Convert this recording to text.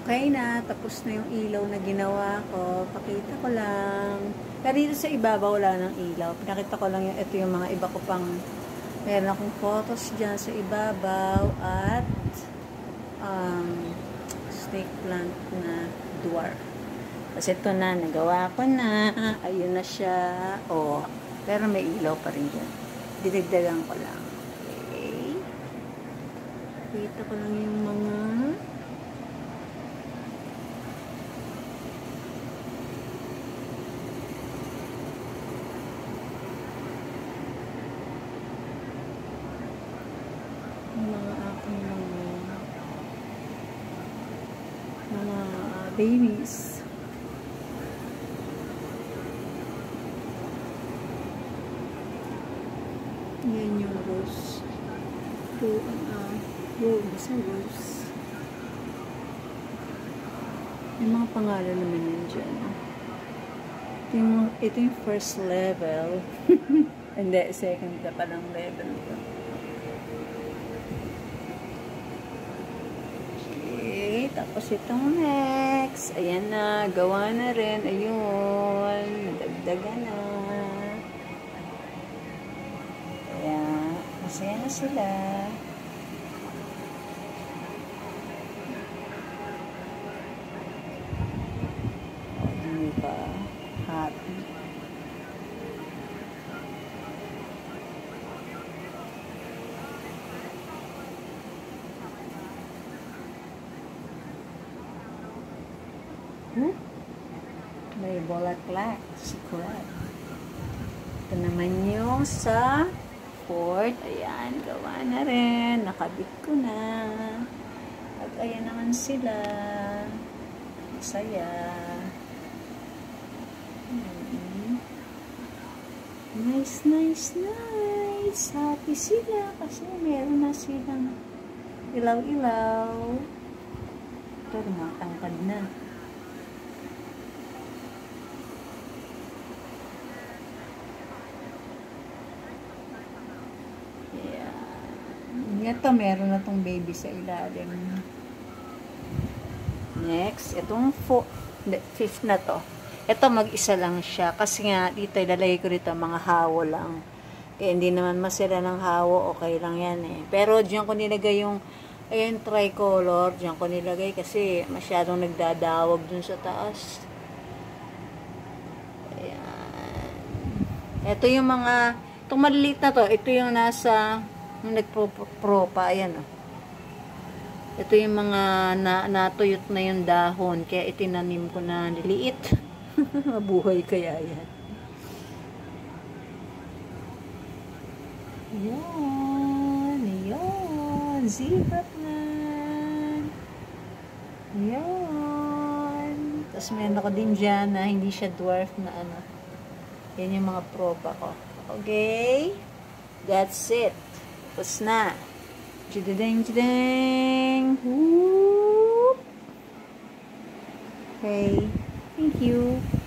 Okay na, tapos na yung ilaw na ginawa ko. Pakita ko lang. Pero dito sa ibabaw wala ng ilaw. Pinakita ko lang yung, ito yung mga iba ko pang, meron akong photos dyan sa ibabaw at um, snake plant na dwarf. Kasi ito na, nagawa ko na. Ayun na siya. Oh, pero may ilaw pa rin dyan. Dinagdagan ko lang. Okay. Kita ko lang yung mga mga aking mga mga babies. Yan yung rose. Ito, uh, rose, rose. May mga pangalan naman yun dyan. Ito yung, ito yung first level. Hindi, second na palang level ito. Okay, tapos itong next. Ayan na, gawa na rin. Ayun, nadagdagan na. Kaya, masaya na sila. O, hindi pa happy. Hmm? May bulaklak. Secret. Ito naman yung sa fort. Ayan, gawa na rin. Nakabit ko na. At ayan naman sila. Masaya. Hmm. Nice, nice, nice. Happy sila kasi meron na silang ilaw-ilaw. Ito, tumatangkad na. Ito, meron na tong baby sa ilalim. Next, itong four, fifth na to. Ito, mag-isa lang siya. Kasi nga, dito, ilalagay ko dito mga hawo lang. Eh, hindi naman masira ng hawo. Okay lang yan eh. Pero, diyan ko nilagay yung, ayun, tricolor. Diyan ko nilagay kasi masyadong nagdadawag dun sa taas. Ayan. Ito yung mga, itong maliliit na to, ito yung nasa, yung nagpro-pro pa, ayan o. Oh. Ito yung mga na, natuyot na yung dahon, kaya itinanim ko na niliit. Mabuhay kaya yan. Yan, yan, zebra plant. Yan. Tapos meron ako din dyan na hindi siya dwarf na ano. Yan yung mga propa ko. Okay? That's it. Tapos na. Jidideng, jideng. Whoop. Okay. Thank you.